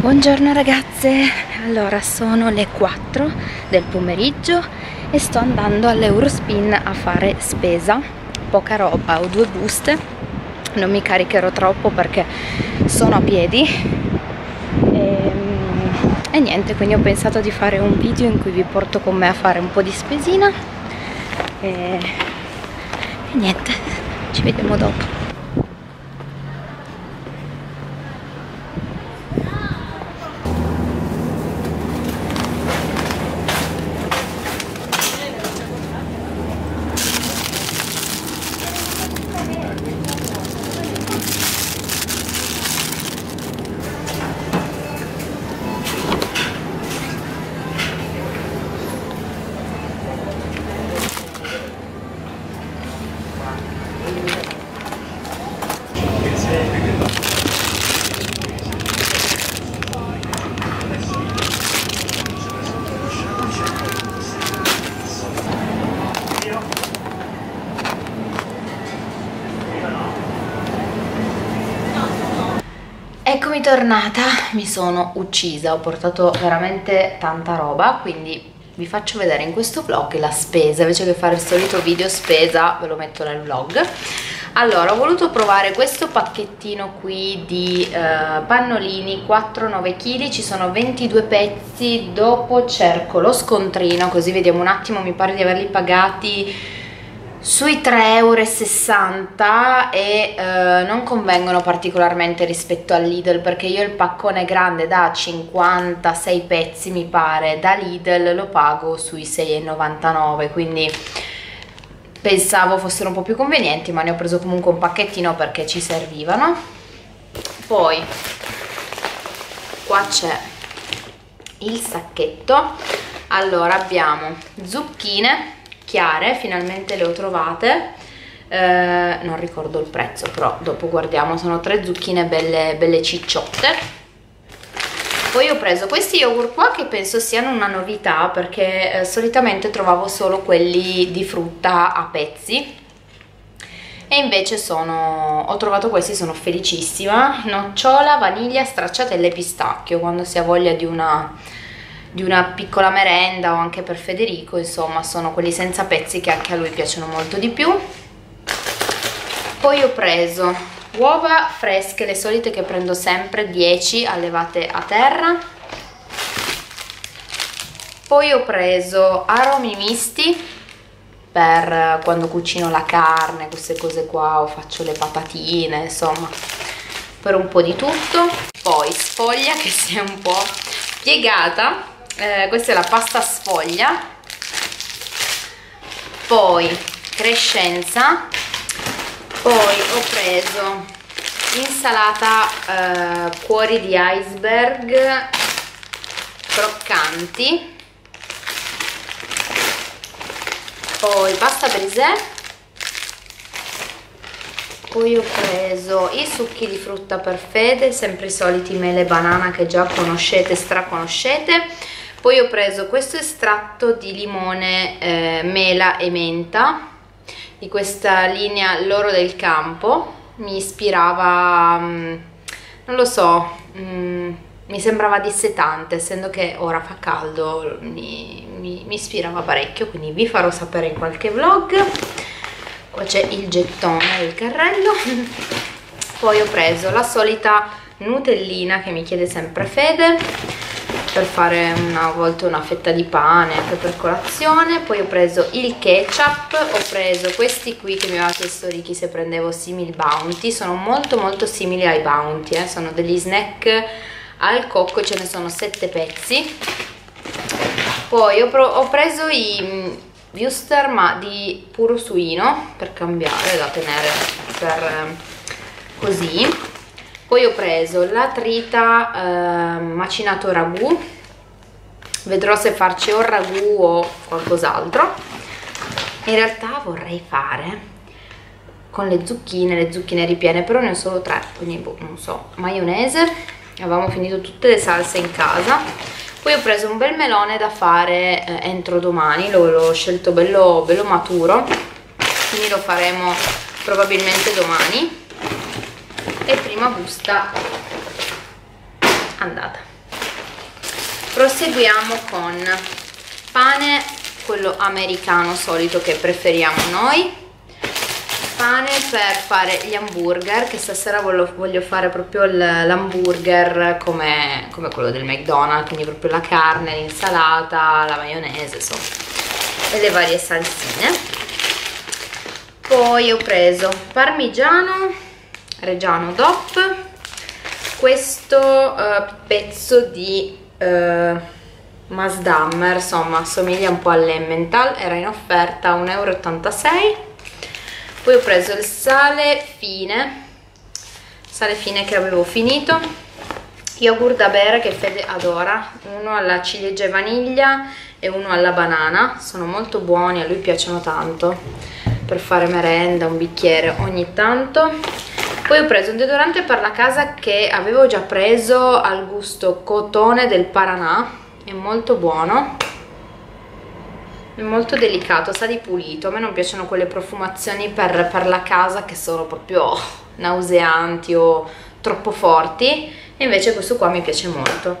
Buongiorno ragazze, allora sono le 4 del pomeriggio e sto andando all'Eurospin a fare spesa, poca roba, ho due buste, non mi caricherò troppo perché sono a piedi. E, e niente, quindi ho pensato di fare un video in cui vi porto con me a fare un po' di spesina. E, e niente, ci vediamo dopo. Tornata, mi sono uccisa, ho portato veramente tanta roba, quindi vi faccio vedere in questo vlog la spesa, invece che fare il solito video spesa ve lo metto nel vlog. Allora, ho voluto provare questo pacchettino qui di eh, pannolini 4-9 kg, ci sono 22 pezzi, dopo cerco lo scontrino così vediamo un attimo, mi pare di averli pagati sui 3,60 euro e eh, non convengono particolarmente rispetto al Lidl perché io il paccone grande da 56 pezzi mi pare da Lidl lo pago sui 6,99 quindi pensavo fossero un po' più convenienti ma ne ho preso comunque un pacchettino perché ci servivano. Poi qua c'è il sacchetto. Allora abbiamo zucchine chiare, finalmente le ho trovate, eh, non ricordo il prezzo però dopo guardiamo, sono tre zucchine belle, belle cicciotte. Poi ho preso questi yogurt qua che penso siano una novità perché eh, solitamente trovavo solo quelli di frutta a pezzi. E invece sono, ho trovato questi, sono felicissima, nocciola, vaniglia, stracciatelle e pistacchio quando si ha voglia di una di una piccola merenda o anche per Federico, insomma sono quelli senza pezzi che anche a lui piacciono molto di più. Poi ho preso uova fresche, le solite che prendo sempre, 10 allevate a terra. Poi ho preso aromi misti per quando cucino la carne, queste cose qua, o faccio le patatine, insomma, per un po' di tutto. Poi sfoglia che si è un po' piegata eh, questa è la pasta sfoglia. Poi crescenza. Poi ho preso insalata eh, cuori di iceberg croccanti. Poi pasta brisè. Poi ho preso i succhi di frutta per fede sempre i soliti mele e banana che già conoscete straconoscete poi ho preso questo estratto di limone eh, mela e menta di questa linea l'oro del campo. Mi ispirava mm, non lo so mm, mi sembrava dissetante essendo che ora fa caldo mi, mi, mi ispirava parecchio quindi vi farò sapere in qualche vlog. Qua c'è il gettone del carrello. Poi ho preso la solita nutellina che mi chiede sempre Fede per fare una volta una fetta di pane anche per colazione poi ho preso il ketchup ho preso questi qui che mi aveva chiesto Ricky se prendevo simil bounty sono molto molto simili ai bounty eh? sono degli snack al cocco ce ne sono sette pezzi poi ho, ho preso i Wuster ma di puro suino per cambiare da tenere per eh, così poi ho preso la trita eh, macinato ragù. Vedrò se farci o ragù o qualcos'altro. In realtà vorrei fare con le zucchine, le zucchine ripiene però ne ho solo tre quindi boh, non so, maionese avevamo finito tutte le salse in casa. Poi ho preso un bel melone da fare eh, entro domani. L'ho scelto bello, bello maturo. Quindi lo faremo probabilmente domani e prima busta. Andata. Proseguiamo con pane quello americano solito che preferiamo noi. Pane per fare gli hamburger che stasera voglio, voglio fare proprio l'hamburger come, come, quello del McDonald's quindi proprio la carne, l'insalata, la maionese insomma e le varie salsine. Poi ho preso parmigiano reggiano DOP. Questo uh, pezzo di uh, Masdammer insomma somiglia un po' all'Emmental era in offerta 1,86 euro poi ho preso il sale fine sale fine che avevo finito. Yogurt da bere che Fede adora uno alla ciliegia e vaniglia e uno alla banana. Sono molto buoni, a lui piacciono tanto. Per fare merenda, un bicchiere ogni tanto poi ho preso un deodorante per la casa che avevo già preso al gusto cotone del Paranà è molto buono. È molto delicato, sa di pulito. A me non piacciono quelle profumazioni per, per la casa che sono proprio nauseanti o troppo forti. E invece questo qua mi piace molto.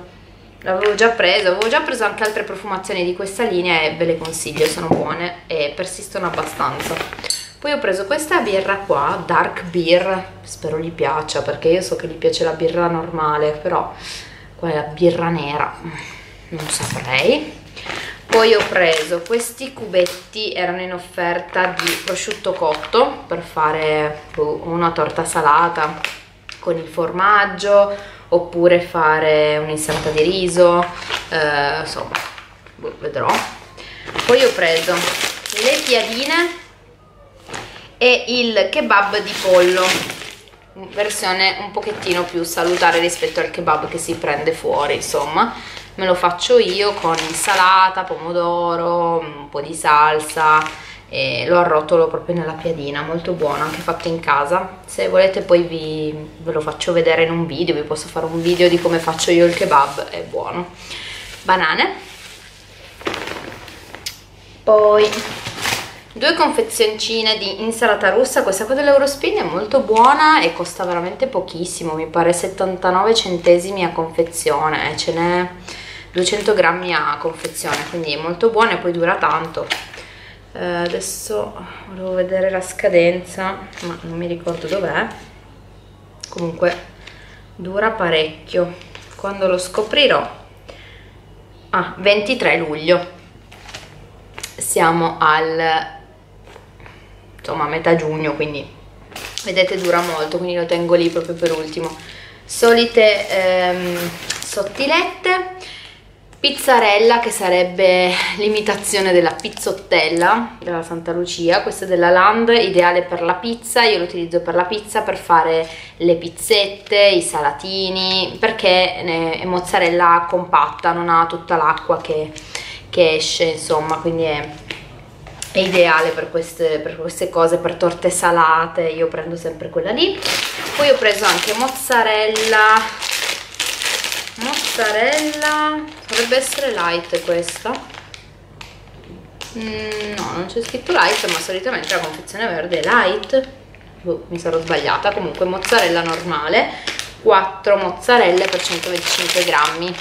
L'avevo già preso, avevo già preso anche altre profumazioni di questa linea e ve le consiglio, sono buone e persistono abbastanza poi ho preso questa birra qua, dark beer spero gli piaccia perché io so che gli piace la birra normale però qua è la birra nera? Non saprei. Poi ho preso questi cubetti erano in offerta di prosciutto cotto per fare boh, una torta salata con il formaggio oppure fare un'insalata di riso eh, insomma boh, vedrò. Poi ho preso le piadine e il kebab di pollo versione un pochettino più salutare rispetto al kebab che si prende fuori insomma me lo faccio io con insalata, pomodoro, un po' di salsa e lo arrotolo proprio nella piadina, molto buono, anche fatto in casa. Se volete poi vi, ve lo faccio vedere in un video, vi posso fare un video di come faccio io il kebab, è buono. Banane. Poi due confezioncine di insalata russa, questa qua dell'Eurospin è molto buona e costa veramente pochissimo, mi pare 79 centesimi a confezione, ce n'è 200 grammi a confezione quindi è molto buona e poi dura tanto. Eh, adesso volevo vedere la scadenza ma non mi ricordo dov'è. Comunque dura parecchio. Quando lo scoprirò? Ah 23 luglio. Siamo al insomma a metà giugno quindi vedete dura molto quindi lo tengo lì proprio per ultimo. Solite ehm, sottilette pizzarella che sarebbe l'imitazione della pizzottella della Santa Lucia. Questa è della Land, ideale per la pizza io lo utilizzo per la pizza per fare le pizzette, i salatini perché è mozzarella compatta non ha tutta l'acqua che, che, esce insomma quindi è, è ideale per queste, per queste cose per torte salate io prendo sempre quella lì. Poi ho preso anche mozzarella. Mozzarella dovrebbe essere light questa. Mm, no non c'è scritto light ma solitamente la confezione verde è light. Boh, mi sarò sbagliata. Comunque mozzarella normale 4 mozzarelle per 125 grammi.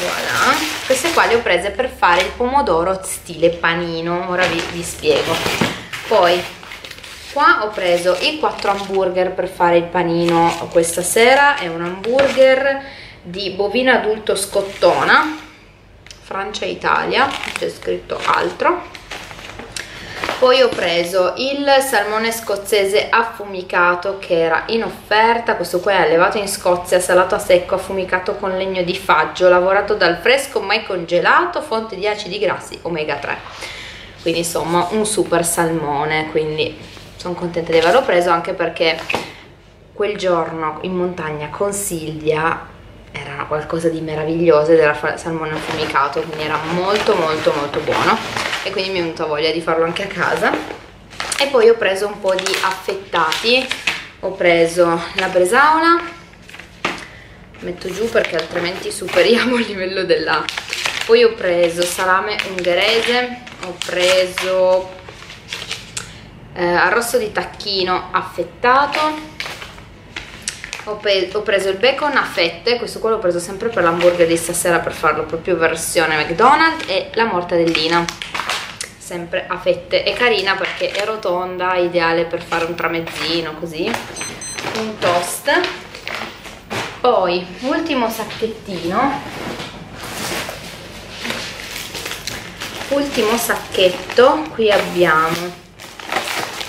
Voilà queste qua le ho prese per fare il pomodoro stile panino. Ora vi, vi spiego. Poi qua ho preso i quattro hamburger per fare il panino questa sera. È un hamburger di bovino adulto scottona Francia Italia c'è scritto altro poi ho preso il salmone scozzese affumicato che era in offerta. Questo qua è allevato in Scozia salato a secco affumicato con legno di faggio lavorato dal fresco mai congelato fonte di acidi grassi omega 3 quindi insomma un super salmone. Quindi sono contenta di averlo preso anche perché quel giorno in montagna con Silvia era qualcosa di meraviglioso ed era salmone affumicato. Quindi era molto molto molto buono e quindi mi è venuta voglia di farlo anche a casa. E poi ho preso un po' di affettati. Ho preso la bresaola metto giù perché altrimenti superiamo il livello della poi ho preso salame ungherese. Ho preso eh, arrosto di tacchino affettato. Ho, ho, preso il bacon a fette. Questo qua l'ho preso sempre per l'hamburger di stasera per farlo proprio versione McDonald's e la mortadellina sempre a fette. È carina perché è rotonda ideale per fare un tramezzino così. Un toast. Poi ultimo sacchettino. Ultimo sacchetto qui abbiamo.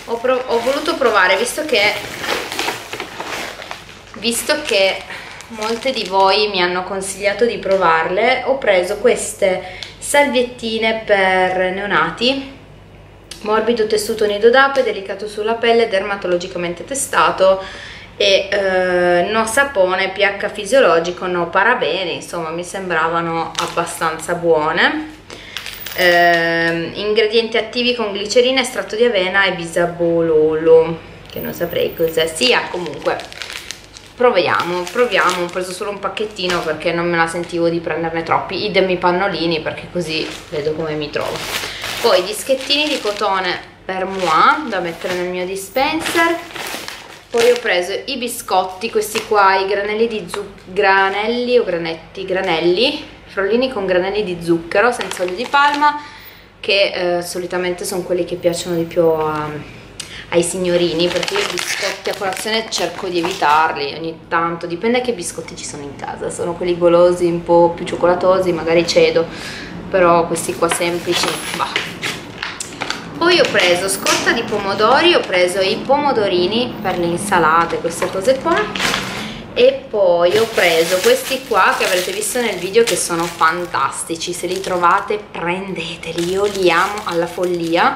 Ho, ho voluto provare visto che visto che molte di voi mi hanno consigliato di provarle ho preso queste salviettine per neonati morbido tessuto nido d'ape delicato sulla pelle dermatologicamente testato e eh, no sapone pH fisiologico no parabeni insomma mi sembravano abbastanza buone. Eh, ingredienti attivi con glicerina estratto di avena e bisabololo che non saprei cosa sia comunque proviamo proviamo ho preso solo un pacchettino perché non me la sentivo di prenderne troppi. Idem i pannolini perché così vedo come mi trovo. Poi dischettini di cotone per moi da mettere nel mio dispenser. Poi ho preso i biscotti questi qua i granelli di zucchero granelli o granetti granelli frollini con granelli di zucchero senza olio di palma che eh, solitamente sono quelli che piacciono di più a ai signorini perché i biscotti a colazione cerco di evitarli ogni tanto, dipende che biscotti ci sono in casa, sono quelli golosi, un po' più cioccolatosi, magari cedo, però questi qua semplici, bah. Poi ho preso scorta di pomodori, ho preso i pomodorini per le insalate, queste cose qua. E poi ho preso questi qua che avrete visto nel video che sono fantastici. Se li trovate prendeteli. Io li amo alla follia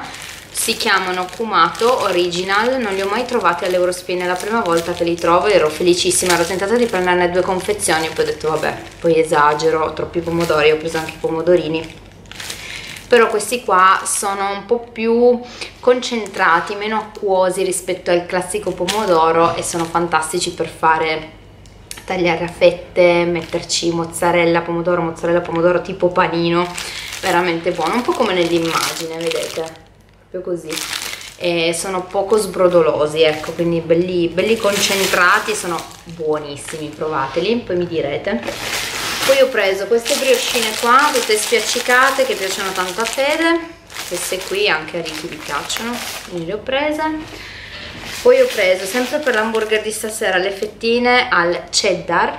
si chiamano Kumato Original non li ho mai trovati all'Eurospin è la prima volta che li trovo ero felicissima ero tentata di prenderne due confezioni poi ho detto vabbè poi esagero ho troppi pomodori ho preso anche i pomodorini. Però questi qua sono un po' più concentrati meno acquosi rispetto al classico pomodoro e sono fantastici per fare tagliare a fette metterci mozzarella pomodoro mozzarella pomodoro tipo panino veramente buono un po' come nell'immagine vedete proprio così. E sono poco sbrodolosi ecco quindi belli, belli concentrati sono buonissimi provateli poi mi direte. Poi ho preso queste brioscine qua tutte spiaccicate che piacciono tanto a Fede. Queste qui anche a Ricky vi piacciono quindi le ho prese. Poi ho preso sempre per l'hamburger di stasera le fettine al cheddar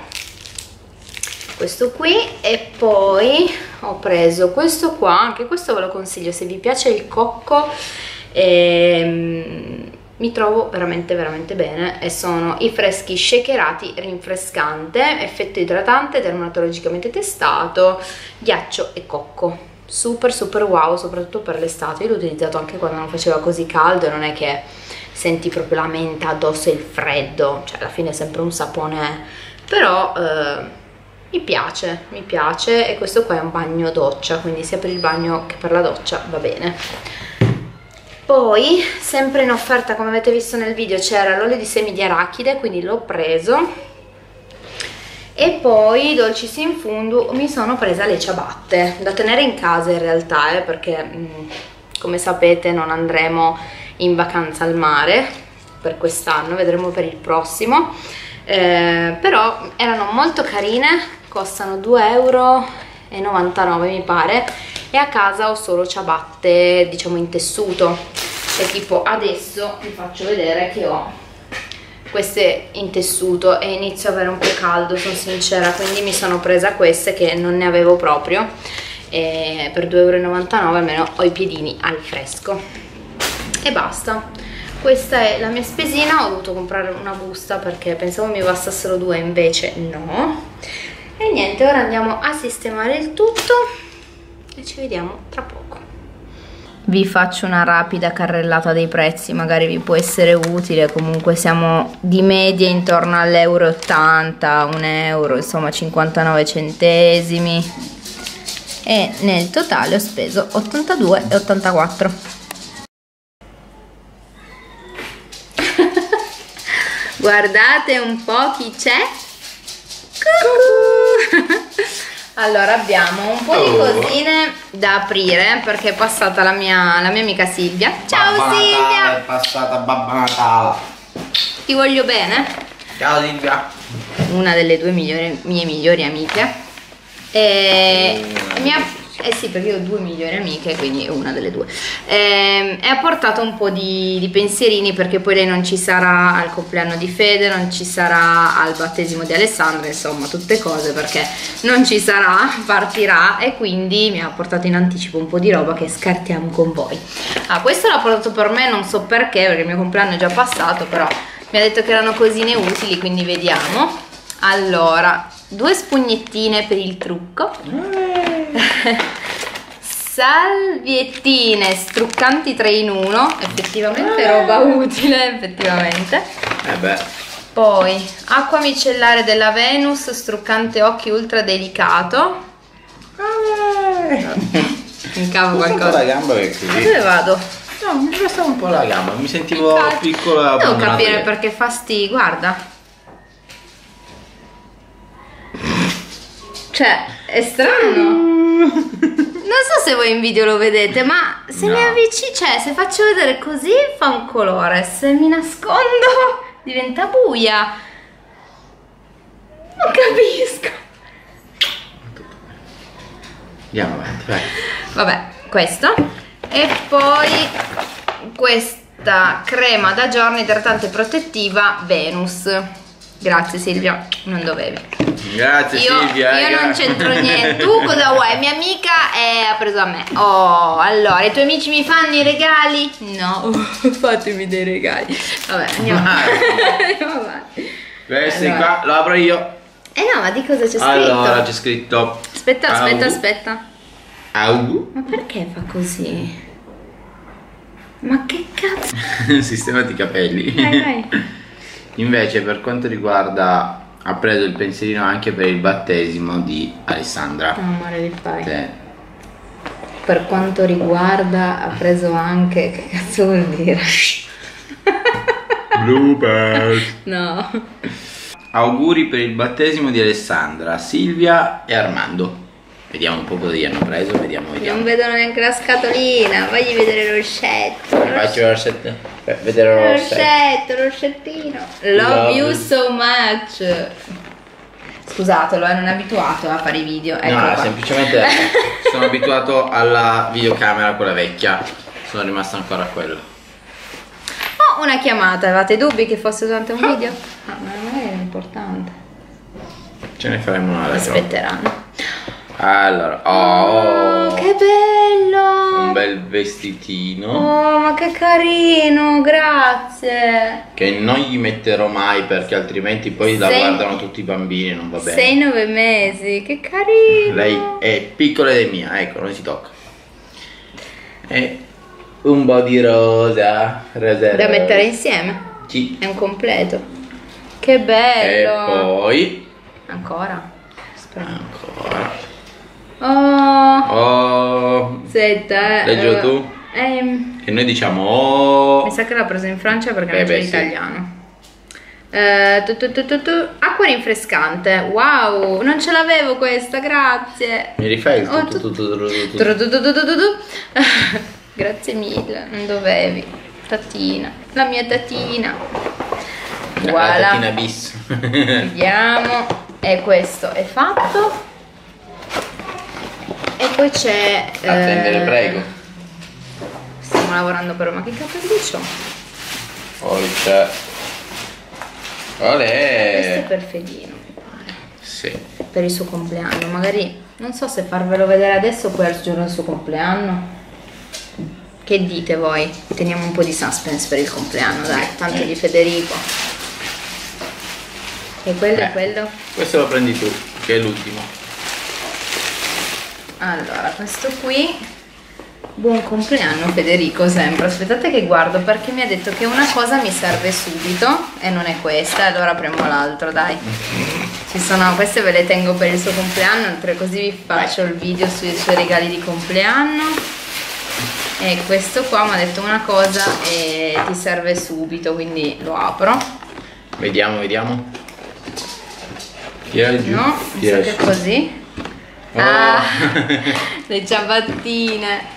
questo qui e poi ho preso questo qua anche questo ve lo consiglio se vi piace il cocco ehm, mi trovo veramente veramente bene e sono i freschi shakerati rinfrescante effetto idratante dermatologicamente testato ghiaccio e cocco. Super super wow soprattutto per l'estate. Io l'ho utilizzato anche quando non faceva così caldo non è che senti proprio la menta addosso il freddo cioè alla fine è sempre un sapone però eh, mi piace, mi piace e questo qua è un bagno doccia, quindi sia per il bagno che per la doccia va bene. Poi, sempre in offerta come avete visto nel video, c'era l'olio di semi di arachide, quindi l'ho preso. E poi, dolcis in fundu, mi sono presa le ciabatte, da tenere in casa in realtà, eh, perché come sapete non andremo in vacanza al mare per quest'anno, vedremo per il prossimo. Eh, però erano molto carine costano 2,99 euro mi pare e a casa ho solo ciabatte diciamo in tessuto. E tipo adesso vi faccio vedere che ho queste in tessuto e inizio a avere un po' caldo sono sincera quindi mi sono presa queste che non ne avevo proprio e per 2,99 euro almeno ho i piedini al fresco. E basta. Questa è la mia spesina ho dovuto comprare una busta perché pensavo mi bastassero due invece no e niente ora andiamo a sistemare il tutto e ci vediamo tra poco. Vi faccio una rapida carrellata dei prezzi magari vi può essere utile comunque siamo di media intorno all'euro 80 un euro insomma 59 centesimi. E nel totale ho speso 82,84 guardate un po' chi c'è allora abbiamo un po' di oh. cosine da aprire perché è passata la mia, la mia amica Silvia ciao Babba Silvia Natale, è passata Babba Natale ti voglio bene Ciao Silvia. una delle due migliori- mie migliori amiche. E, e mi ha, eh sì, perché io ho due migliori amiche, quindi una delle due. Ehm, E, ha portato un po' di, di pensierini perché poi lei non ci sarà al compleanno di Fede, non ci sarà al battesimo di Alessandra, insomma, tutte cose perché non ci sarà, partirà e quindi mi ha portato in anticipo un po' di roba che scartiamo con voi. Ah, questo l'ha portato per me, non so perché, perché il mio compleanno è già passato, però mi ha detto che erano cosine utili, quindi vediamo. Allora, due spugnettine per il trucco. Salviettine struccanti 3 in 1, effettivamente roba utile, effettivamente. Eh beh. Poi acqua micellare della Venus, struccante occhi ultra delicato. In cavo Un po' qualcosa. la gamba che così. dove vado? No, mi restava un po' la gamba, mi sentivo Infatti. piccolo e Devo capire perché fa sti, guarda. Cioè, è strano. Non so se voi in video lo vedete, ma se No. mi avvicino, cioè se faccio vedere così fa un colore, se mi nascondo diventa buia. Non capisco. Andiamo avanti, vai. Vabbè, questo. E poi questa crema da giorno idratante protettiva Venus. Grazie Silvia, non dovevi. Grazie Io, Silvia. io eh, non c'entro niente. Tu cosa vuoi? Mia amica e ha preso a me. Oh, allora, i tuoi amici mi fanno i regali? No, fatemi dei regali. Vabbè, andiamo. andiamo avanti. Questi Allora. qua lo apro io. Eh no, ma di cosa c'è scritto? Allora c'è scritto Aspetta, aspetta, Au. aspetta. Augu. Ma perché fa così? Ma che cazzo? Sistemati i capelli. Vai, vai. Invece per quanto riguarda ha preso il pensierino anche per il battesimo di Alessandra. Amore di fai. Che- Per quanto riguarda, ha preso anche. Che cazzo vuol dire? Blooper. No. Auguri per il battesimo di Alessandra, Silvia e Armando. Vediamo un po' cosa gli hanno preso, vediamo, vediamo. Non vedono neanche la scatolina. Fagli vedere l'orsetto. Faccio il rossetto. eh, Vedere il rossetto. L'orsetto, l'orsettino. Love, Love you so much. Scusatelo, eh, non è abituato a fare i video. Ecco No, qua. semplicemente sono abituato alla videocamera quella vecchia. Sono rimasto ancora a quello. Oh, una chiamata. Avevate dubbi che fosse durante un video? Ah, ma non è importante. Ce ne faremo una dopo. Aspetteranno. Allora, oh, Oh, che bello! un bel vestitino Oh, ma che carino, grazie. che non gli metterò mai perché altrimenti poi la Sei- guardano tutti i bambini, non va bene. 6-9 mesi, che carino. Lei è piccola ed è mia, ecco, non si tocca. E un po' di rosa, rosa Da mettere insieme. Sì. È un completo. Che E bello. poi Ancora? Spero. ancora. Oh, Oh, aspetta. eh. Leggilo eh, tu. ehm, che noi diciamo oh. mi sa che l'ha preso in Francia perché Eh, non c'è beh, sì. italiano. Eh, tu, tu, tu. Acqua rinfrescante. Wow, non ce l'avevo questa, grazie. Mi rifai il. Grazie mille, non dovevi. Tatina, la mia tatina. La Voilà. tatina bis. Vediamo. E questo è fatto. E poi c'è. Attendere, eh, prego. Stiamo lavorando però, ma che cappelluccio? Poi c'è. Questo è Olè. per Fedino, mi pare. Sì. Per il suo compleanno. Magari non so se farvelo vedere adesso o poi al giorno del suo compleanno. Che dite voi? Teniamo un po' di suspense per il compleanno, dai, tanto di Federico. E quello è Eh. quello? Questo lo prendi tu, che è l'ultimo. Allora, questo qui. Buon compleanno Federico sempre. Aspettate che guardo perché mi ha detto che una cosa mi serve subito e non è questa, allora apriamo l'altro, dai. Ci sono, queste ve le tengo per il suo compleanno, oltre così vi faccio il video sui suoi regali di compleanno. E questo qua mi ha detto una cosa e ti serve subito, quindi lo apro. Vediamo, vediamo. Tira giù. No, tira sa che così. Oh. Ah, le ciabattine.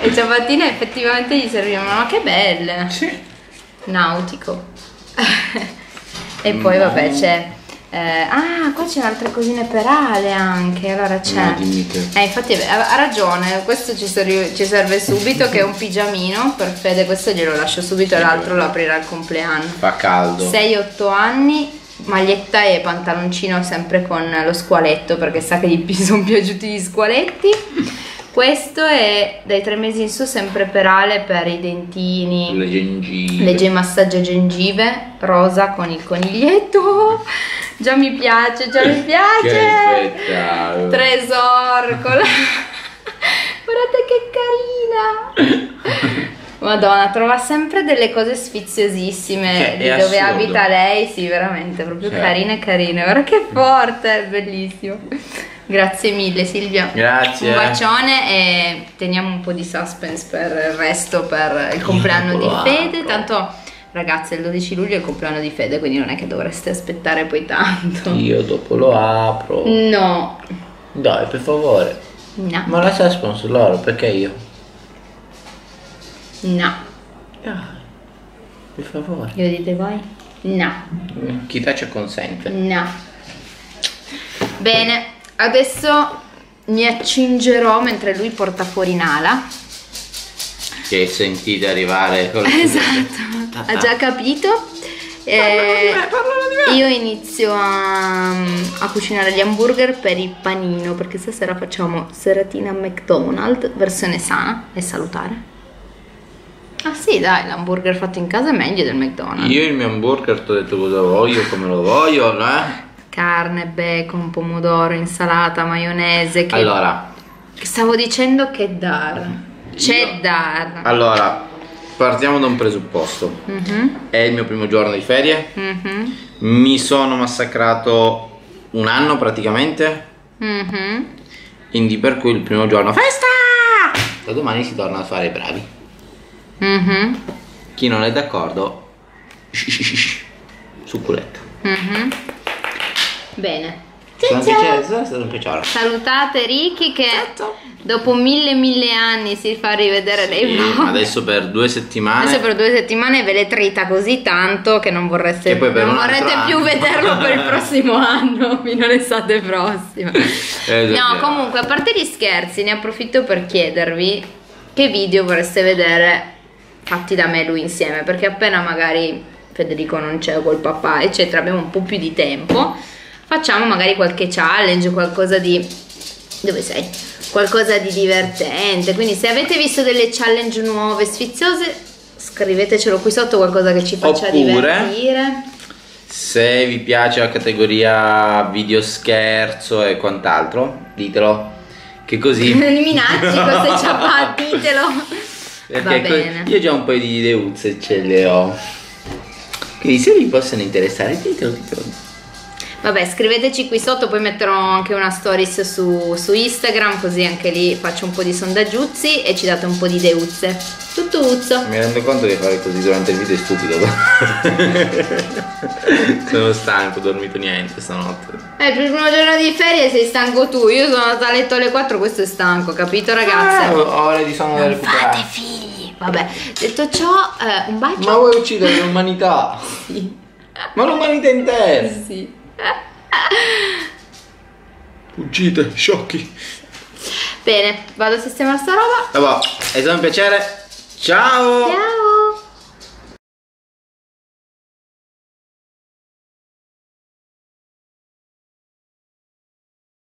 Le ciabattine effettivamente gli servivano, ma che belle. Sì. Nautico. E poi vabbè c'è... eh, ah, qua c'è altre cosine per Ale anche, allora c'è... No. Eh, infatti ha ha ragione, questo ci serve, ci serve subito che è un pigiamino per Fede, questo glielo lascio subito e l'altro lo aprirà al compleanno. Fa caldo. 6-8 anni, maglietta e pantaloncino sempre con lo squaletto perché sa che gli sono piaciuti gli squaletti. Questo è dai tre mesi in su sempre per Ale per i dentini. Le gengive. Legge massaggio gengive, rosa con il coniglietto. Già mi piace, già mi piace. Che. Tresor con la... Guardate che carina. Madonna, trova sempre delle cose sfiziosissime di dove assurdo. abita lei, sì, veramente, proprio Cioè. carine carine. Guarda che forte, è bellissimo. Grazie mille Silvia. Grazie. Un bacione e teniamo un po' di suspense per il resto, per il compleanno di Fede. Tanto, ragazzi, il 12 luglio è il compleanno di Fede, quindi non è che dovreste aspettare poi tanto. Io dopo lo apro. No, Dai, per favore. no, Ma lascia sponsor loro, perché io? No. Dai, per favore. Glielo dite voi? No, Chi tace consente. no. Bene, adesso mi accingerò mentre lui porta fuori Nala. Che sentite arrivare con le Esatto, ha già capito. Eh, io inizio a, a cucinare gli hamburger per il panino perché stasera facciamo seratina McDonald's versione sana e salutare. Ah sì, dai, l'hamburger fatto in casa è meglio del McDonald's. Io il mio hamburger ti ho detto cosa voglio, come lo voglio, eh? Carne, bacon, pomodoro, insalata, maionese. Che, Allora, che stavo dicendo che dar. Cheddar. allora, partiamo da un presupposto. Mhm, È il mio primo giorno di ferie. mhm, Mi sono massacrato un anno praticamente. mhm. Quindi per cui il primo giorno festa! Da domani si torna a fare i bravi. Mhm, Chi non è d'accordo, su culetta. mhm. Bene. Salutate Ricky che dopo mille mille anni si fa rivedere dei Sì, vlog. adesso per due settimane. Adesso per due settimane ve le trita così tanto che non vorreste, Che non vorrete più anno. vederlo per il prossimo anno, fino all'estate prossima. Eh, No, comunque, a parte gli scherzi, ne approfitto per chiedervi che video vorreste vedere fatti da me e lui insieme, perché appena magari Federico non c'è o col papà, eccetera, abbiamo un po' più di tempo, facciamo magari qualche challenge, qualcosa di... Dove sei? Qualcosa di divertente, quindi se avete visto delle challenge nuove, sfiziose, scrivetecelo qui sotto, qualcosa che ci faccia Oppure- divertire. Se vi piace la categoria video scherzo e quant'altro, ditelo. Che così. Eliminarci queste ciabatte, ditelo. Perché io già un paio di ideuzze ce le ho. Quindi se vi possono interessare, ditelo, ditelo. Vabbè, scriveteci qui sotto, poi metterò anche una stories su, su Instagram, così anche lì faccio un po' di sondaggiuzzi e ci date un po' di deuzze. Tutto uzzo. Mi rendo conto che fare così durante il video è stupido. Sono stanco, ho dormito niente stanotte. Eh, il primo giorno di ferie sei stanco tu, io sono andata a letto alle 4, questo è stanco, capito Ah, ragazze? ho ore di sonno da Non fate recuperare. figli. Vabbè, detto ciò, eh, un bacio. Ma vuoi uccidere l'umanità? Sì. Ma l'umanità intera! Sì. Fuggite, sciocchi! Bene, vado a sistemare sta roba. Vabbè, è stato un piacere. Ciao! Ciao.